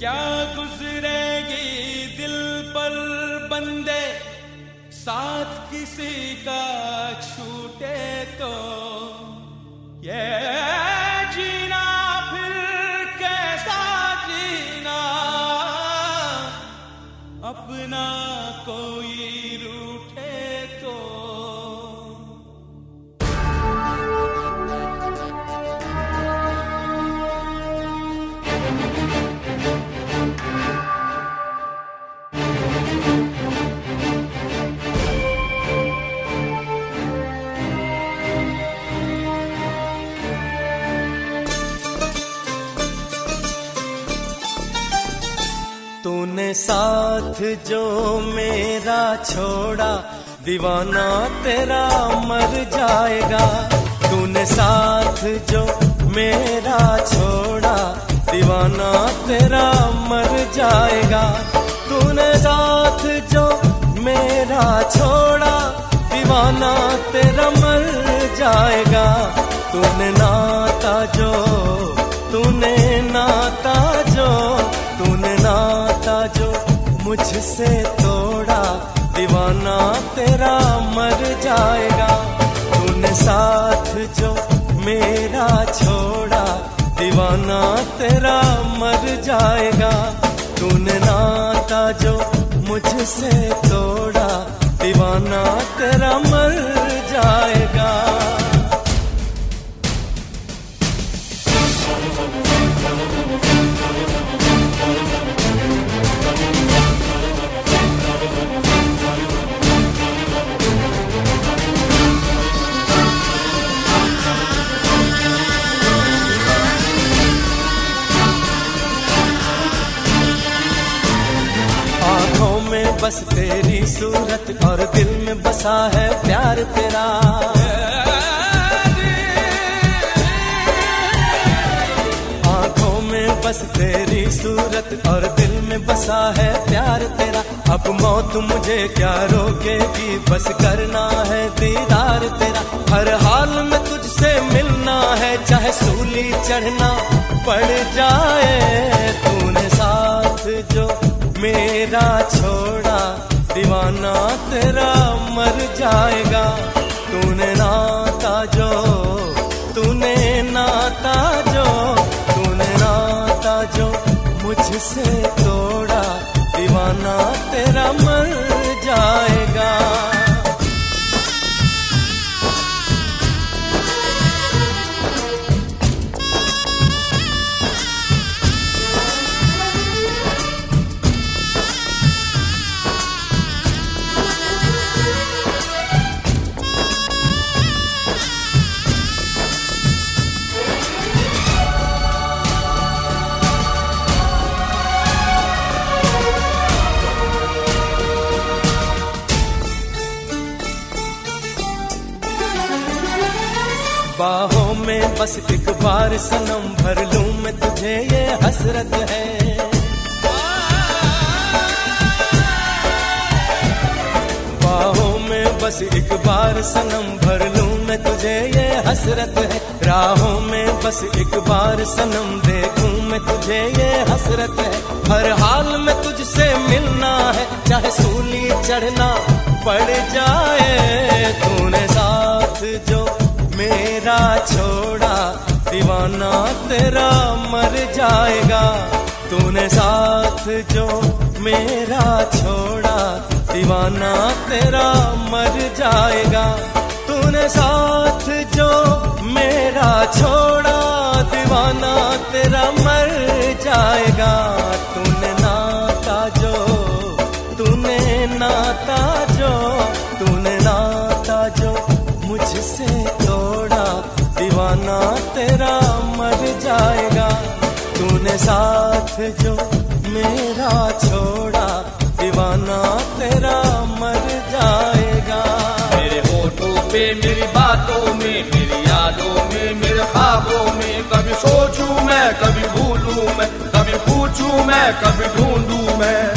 क्या गुजरेगी दिल पर बंदे? साथ किसी का छूटे तो साथ जो मेरा छोड़ा, दीवाना तेरा मर जाएगा। तूने साथ जो मेरा छोड़ा, दीवाना तेरा मर जाएगा। तूने साथ जो मेरा छोड़ा, दीवाना तेरा मर जाएगा। तूने नाता जो, तूने नाता जो, तूने नाता जो मुझसे तोड़ा, दीवाना तेरा मर जाएगा। तूने साथ जो मेरा छोड़ा, दीवाना तेरा मर जाएगा। तूने नाता जो मुझसे तोड़ा, दीवाना तेरा मर जाएगा। में बस तेरी सूरत और दिल में बसा है प्यार तेरा। आँखों में बस तेरी सूरत और दिल में बसा है प्यार तेरा। अब मौत मुझे क्या रोकेगी? बस करना है दीदार तेरा। हर हाल में तुझसे मिलना है, चाहे सूली चढ़ना पड़ जाए, तूने साथ जो मेरा छोड़ा दीवाना तेरा मर जाएगा। तूने नाता जो, तूने नाता जो, तूने नाता जो मुझसे तोड़ा, दीवाना तेरा मर जाएगा। बाहों में बस एक बार सनम भर लूँ मैं, तुझे ये हसरत है। बाहों में बस एक बार सनम भर लूँ मैं, तुझे ये हसरत है। राहों में बस एक बार सनम देखूँ मैं, तुझे ये हसरत है। हर हाल में तुझसे मिलना है, चाहे सूली चढ़ना पड़ जाए, तूने साथ जो मेरा छोड़ा, दीवाना तेरा मर जाएगा। तूने साथ जो मेरा छोड़ा, दीवाना तेरा मर जाएगा। तूने साथ जो मेरा छोड़ा, दीवाना तेरा मर जाएगा। तेरा मर जाएगा। तूने साथ जो मेरा छोड़ा, दीवाना तेरा मर जाएगा। मेरे होठों पे, मेरी बातों में, मेरी यादों में, मेरे ख्वाबों में, कभी सोचूं मैं, कभी भूलूं मैं, कभी पूछूँ मैं, कभी ढूंढूं मैं।